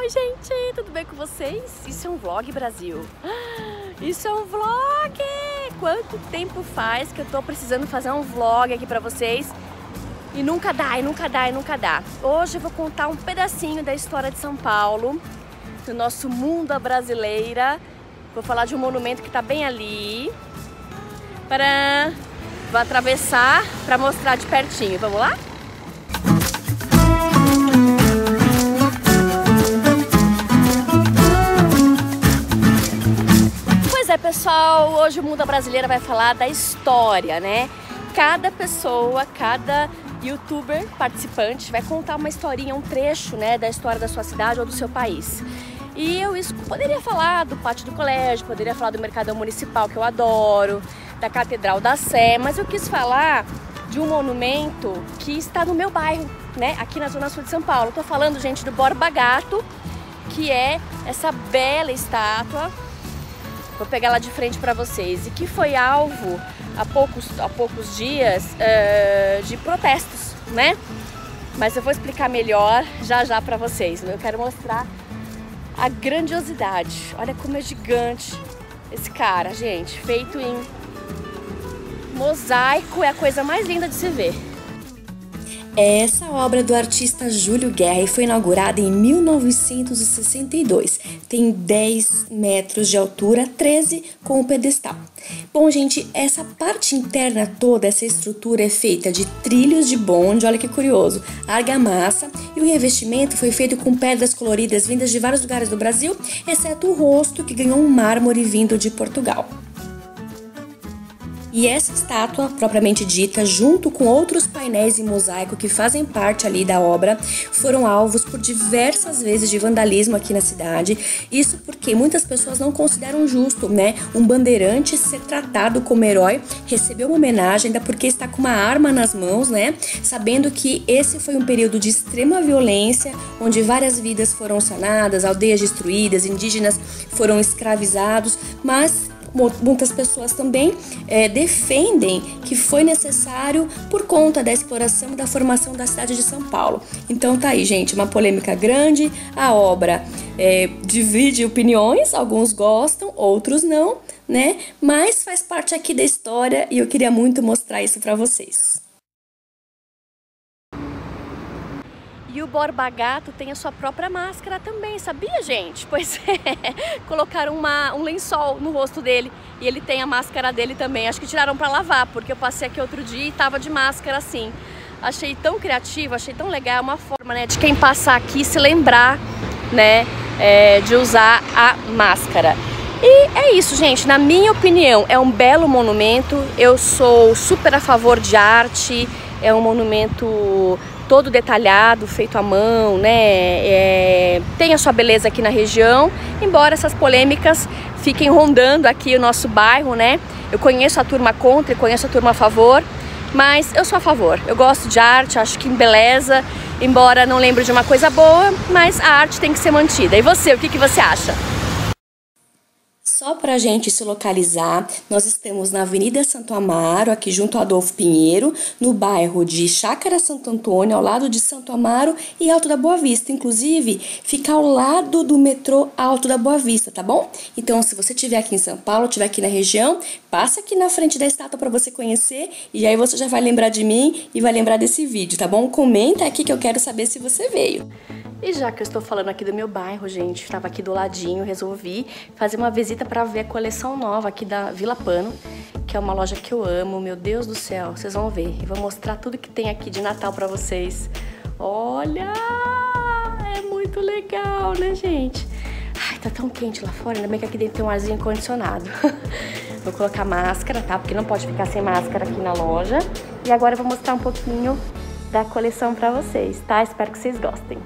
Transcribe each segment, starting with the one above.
Oi, gente, tudo bem com vocês? Isso é um vlog, Brasil. Isso é um vlog! Quanto tempo faz que eu tô precisando fazer um vlog aqui pra vocês e nunca dá, e nunca dá, e nunca dá. Hoje eu vou contar um pedacinho da história de São Paulo, do nosso mundo brasileira. Vou falar de um monumento que tá bem ali. Para Vou atravessar para mostrar de pertinho. Vamos lá? Pessoal, hoje o Mundo Brasileira vai falar da história, né? Cada pessoa, cada youtuber participante vai contar uma historinha, um trecho, né, da história da sua cidade ou do seu país. E eu poderia falar do pátio do colégio, poderia falar do mercado municipal, que eu adoro, da Catedral da Sé, mas eu quis falar de um monumento que está no meu bairro, né, aqui na Zona Sul de São Paulo. Estou falando, gente, do Borba Gato, que é essa bela estátua. Vou pegar ela de frente para vocês. E que foi alvo há poucos, há poucos dias uh, de protestos, né? Mas eu vou explicar melhor já já para vocês. Eu quero mostrar a grandiosidade. Olha como é gigante esse cara, gente. Feito em Mosaico é a coisa mais linda de se ver. Essa obra do artista Júlio Guerra foi inaugurada em 1962. Tem 10 metros de altura, 13 com o pedestal. Bom, gente, essa parte interna toda, essa estrutura é feita de trilhos de bonde, olha que curioso, argamassa e o revestimento foi feito com pedras coloridas vindas de vários lugares do Brasil, exceto o rosto que ganhou um mármore vindo de Portugal. E essa estátua, propriamente dita, junto com outros painéis em mosaico que fazem parte ali da obra, foram alvos por diversas vezes de vandalismo aqui na cidade. Isso porque muitas pessoas não consideram justo, né, um bandeirante ser tratado como herói, receber uma homenagem, ainda porque está com uma arma nas mãos, né, sabendo que esse foi um período de extrema violência, onde várias vidas foram sanadas, aldeias destruídas, indígenas foram escravizados, mas muitas pessoas também é, defendem que foi necessário por conta da exploração e da formação da cidade de São Paulo. Então tá aí, gente, uma polêmica grande. A obra é, divide opiniões, alguns gostam, outros não, né? Mas faz parte aqui da história e eu queria muito mostrar isso para vocês. E o Borba Gato tem a sua própria máscara também, sabia, gente? Pois é, colocaram uma, um lençol no rosto dele e ele tem a máscara dele também. Acho que tiraram para lavar, porque eu passei aqui outro dia e tava de máscara assim. Achei tão criativo, achei tão legal, é uma forma, né, de quem passar aqui se lembrar, né, é, de usar a máscara. E é isso, gente. Na minha opinião, é um belo monumento. Eu sou super a favor de arte. É um monumento todo detalhado, feito à mão, né? É, tem a sua beleza aqui na região, embora essas polêmicas fiquem rondando aqui o nosso bairro, né? Eu conheço a turma contra e conheço a turma a favor, mas eu sou a favor. Eu gosto de arte, acho que embeleza, embora não lembre de uma coisa boa, mas a arte tem que ser mantida. E você, o que, que você acha? Só para a gente se localizar, nós estamos na Avenida Santo Amaro, aqui junto ao Adolfo Pinheiro, no bairro de Chácara Santo Antônio, ao lado de Santo Amaro e Alto da Boa Vista. Inclusive, fica ao lado do metrô Alto da Boa Vista, tá bom? Então, se você estiver aqui em São Paulo, estiver aqui na região, passa aqui na frente da estátua para você conhecer e aí você já vai lembrar de mim e vai lembrar desse vídeo, tá bom? Comenta aqui que eu quero saber se você veio. E já que eu estou falando aqui do meu bairro, gente, estava aqui do ladinho, resolvi fazer uma visita para ver a coleção nova aqui da Vila Pano, que é uma loja que eu amo, meu Deus do céu, vocês vão ver. E vou mostrar tudo que tem aqui de Natal para vocês. Olha, é muito legal, né, gente? Ai, tá tão quente lá fora, ainda bem que aqui dentro tem um arzinho condicionado. vou colocar máscara, tá? Porque não pode ficar sem máscara aqui na loja. E agora eu vou mostrar um pouquinho da coleção para vocês, tá? Espero que vocês gostem.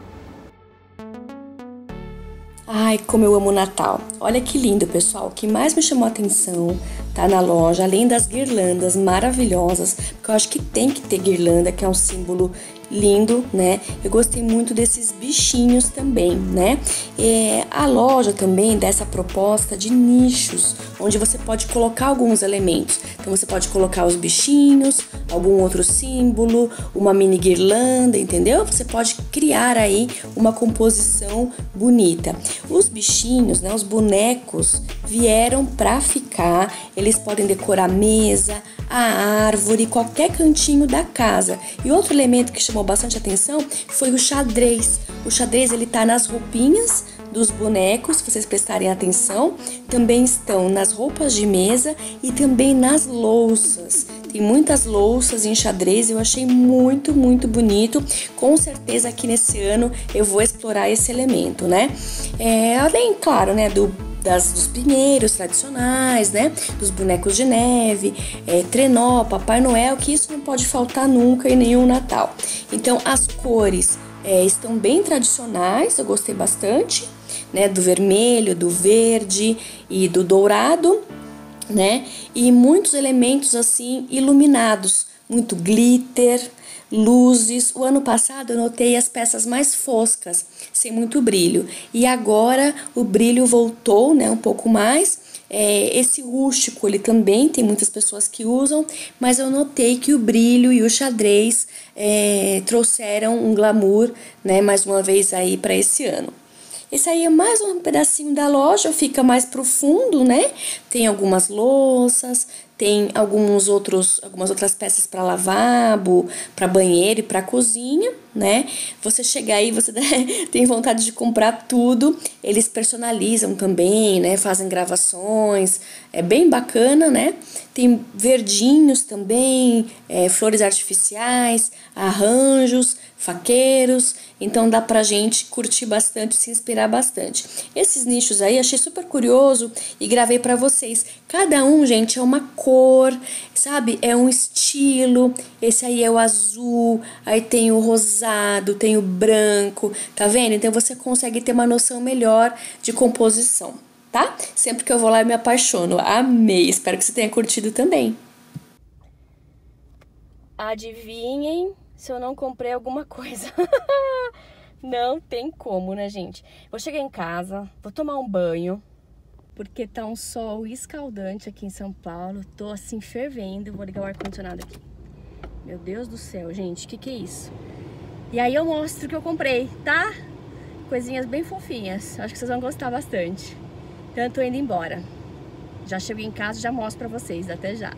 Ai, como eu amo Natal. Olha que lindo, pessoal. O que mais me chamou a atenção tá na loja, além das guirlandas maravilhosas, porque eu acho que tem que ter guirlanda, que é um símbolo lindo, né? Eu gostei muito desses bichinhos também, né? É, a loja também dessa proposta de nichos, onde você pode colocar alguns elementos. Então você pode colocar os bichinhos, algum outro símbolo, uma mini guirlanda, entendeu? Você pode criar aí uma composição bonita. Os bichinhos, né, os bonecos vieram para ficar. Eles podem decorar a mesa, a árvore, qualquer cantinho da casa. E outro elemento que chamou bastante atenção foi o xadrez. O xadrez ele tá nas roupinhas dos bonecos, se vocês prestarem atenção, também estão nas roupas de mesa e também nas louças. Tem muitas louças em xadrez, eu achei muito, muito bonito. Com certeza aqui nesse ano eu vou explorar esse elemento, né? É, além, claro, né, do das, dos pinheiros tradicionais, né? Dos bonecos de neve, é, trenó, Papai Noel, que isso não pode faltar nunca em nenhum Natal. Então as cores é, estão bem tradicionais, eu gostei bastante, né? Do vermelho, do verde e do dourado, né? E muitos elementos assim iluminados, muito glitter, luzes. O ano passado eu notei as peças mais foscas, sem muito brilho. E agora o brilho voltou, né, um pouco mais. É, esse rústico ele também tem muitas pessoas que usam, mas eu notei que o brilho e o xadrez é, trouxeram um glamour, né, mais uma vez aí para esse ano. Esse aí é mais um pedacinho da loja, fica mais profundo, né? Tem algumas louças, tem alguns outros, algumas outras peças para lavabo, para banheiro e para cozinha, né? Você chegar aí, você tem vontade de comprar tudo. Eles personalizam também, né? Fazem gravações, é bem bacana, né? Tem verdinhos também, é, flores artificiais, arranjos, faqueiros. Então dá pra gente curtir bastante, se inspirar bastante. Esses nichos aí achei super curioso e gravei para vocês. Cada um, gente, é uma cor, sabe? É um estilo. Esse aí é o azul, aí tem o rosado, tem o branco, tá vendo? Então você consegue ter uma noção melhor de composição, tá? Sempre que eu vou lá eu me apaixono. Amei. Espero que você tenha curtido também. Adivinhem se eu não comprei alguma coisa. não tem como, né, gente? Vou chegar em casa, vou tomar um banho, porque tá um sol escaldante aqui em São Paulo. Tô assim fervendo. Vou ligar o ar-condicionado aqui. Meu Deus do céu, gente, que, que é isso? E aí eu mostro o que eu comprei, tá? Coisinhas bem fofinhas. Acho que vocês vão gostar bastante. Então eu tô indo embora. Já chego em casa, já mostro pra vocês. Até já.